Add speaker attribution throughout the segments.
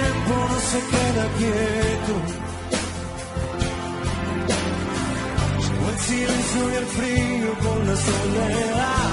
Speaker 1: tiempo no se queda quieto. Llegó el silencio y el frío con la soledad.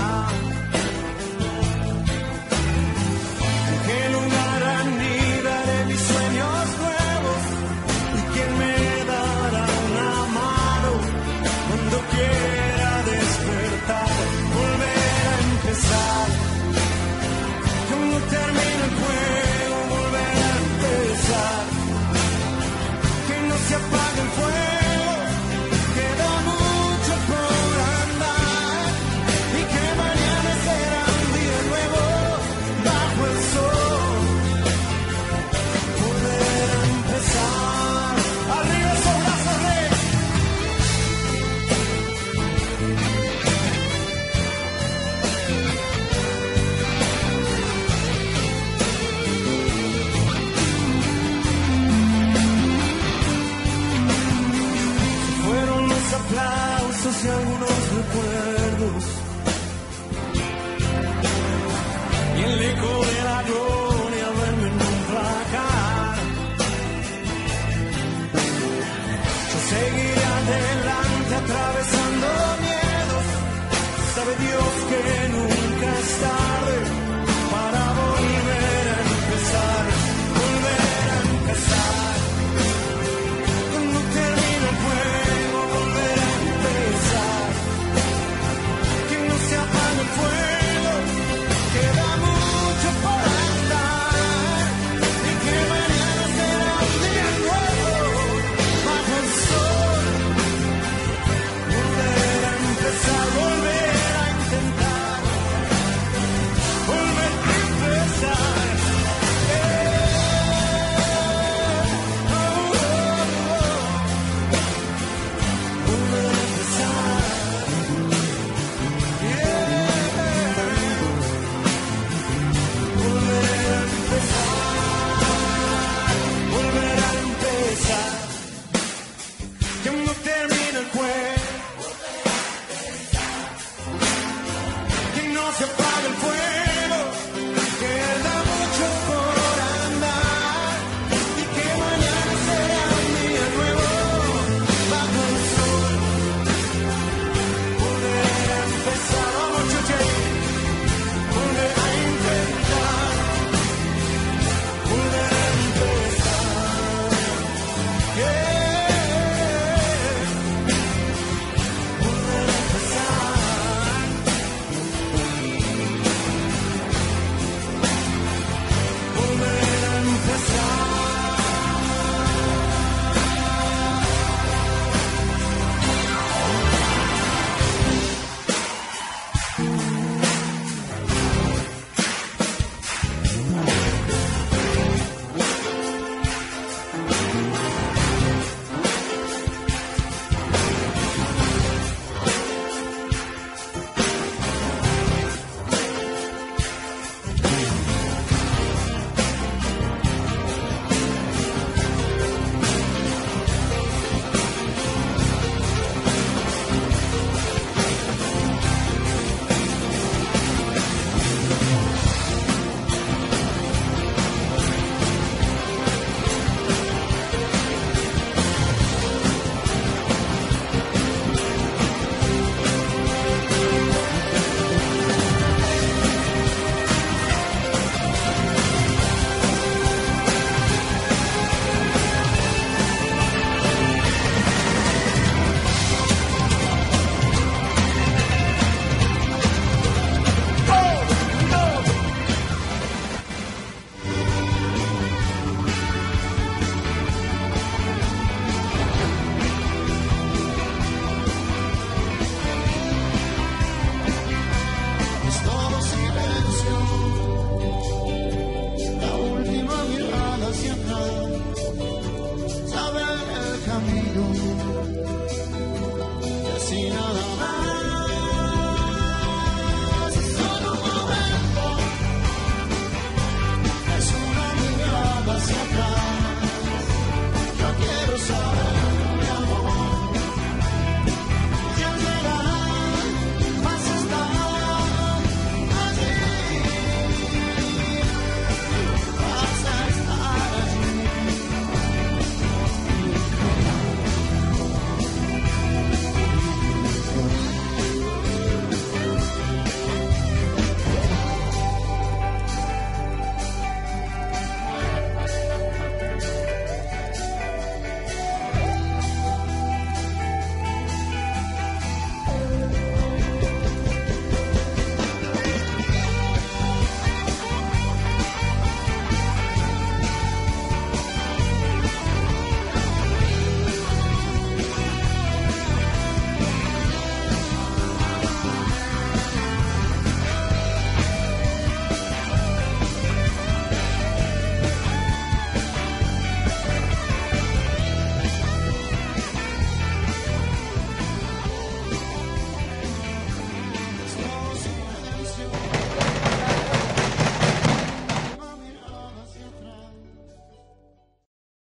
Speaker 1: seven foot.